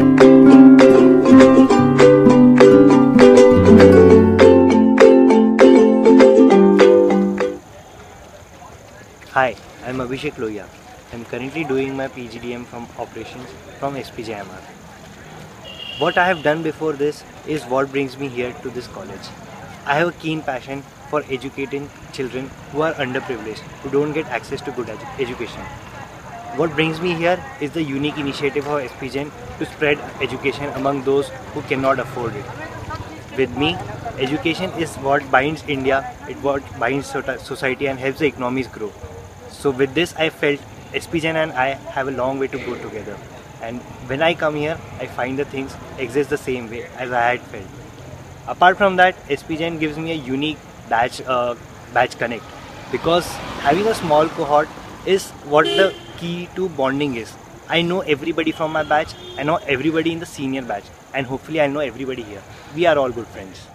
Hi, I'm Abhishek Lohiya. I'm currently doing my PGDM from operations from SPJIMR. What I have done before this is what brings me here to this college. I have a keen passion for educating children who are underprivileged, who don't get access to good edu- education. What brings me here is the unique initiative of SPGN to spread education among those who cannot afford it. With me, education is what binds India, it what binds society and helps the economies grow. So with this, I felt SPGN and I have a long way to go together. And when I come here, I find the things exist the same way as I had felt. Apart from that, SPGN gives me a unique batch uh, batch connect because having a small cohort is what the key to bonding is. I know everybody from my batch, I know everybody in the senior batch, and hopefully I know everybody here. We are all good friends.